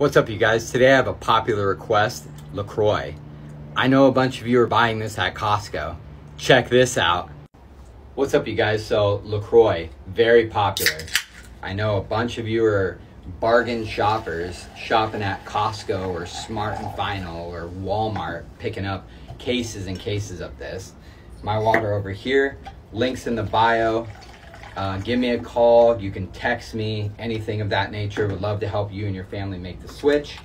What's up, you guys? Today I have a popular request LaCroix. I know a bunch of you are buying this at Costco. Check this out. What's up, you guys? So, LaCroix, very popular. I know a bunch of you are bargain shoppers shopping at Costco or Smart and Final or Walmart picking up cases and cases of this. My water over here, links in the bio. Uh, give me a call. You can text me, anything of that nature. Would love to help you and your family make the switch.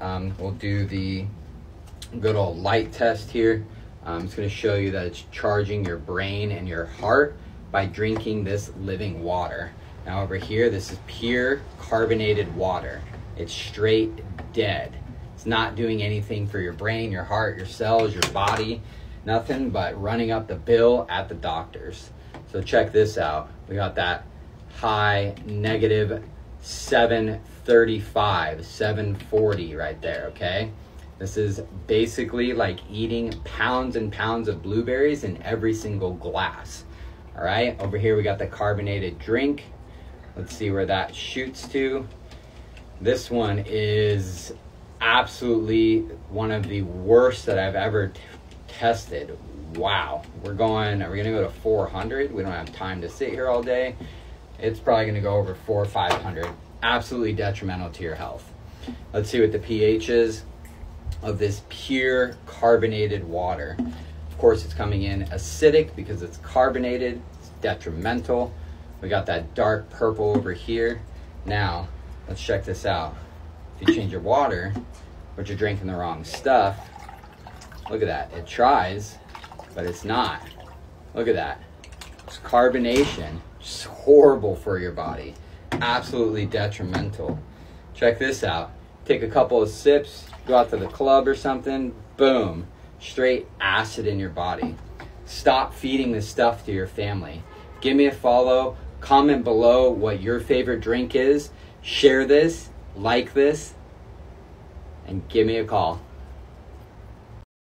Um, we'll do the good old light test here. Um, it's going to show you that it's charging your brain and your heart by drinking this living water. Now over here, this is pure carbonated water. It's straight dead. It's not doing anything for your brain, your heart, your cells, your body, nothing but running up the bill at the doctors. So check this out. We got that high negative 735, 740 right there, okay? This is basically like eating pounds and pounds of blueberries in every single glass. All right, over here we got the carbonated drink. Let's see where that shoots to. This one is absolutely one of the worst that I've ever tested. Wow. We're going, are we to go to 400? We don't have time to sit here all day. It's probably going to go over four or 500. Absolutely detrimental to your health. Let's see what the pH is of this pure carbonated water. Of course, it's coming in acidic because it's carbonated, it's detrimental. We got that dark purple over here. Now, let's check this out. If you change your water, but you're drinking the wrong stuff, look at that. It tries, but it's not. Look at that. It's carbonation. Just horrible for your body. Absolutely detrimental. Check this out. Take a couple of sips, go out to the club or something, boom, straight acid in your body. Stop feeding this stuff to your family. Give me a follow Comment below what your favorite drink is. Share this, like this, and give me a call.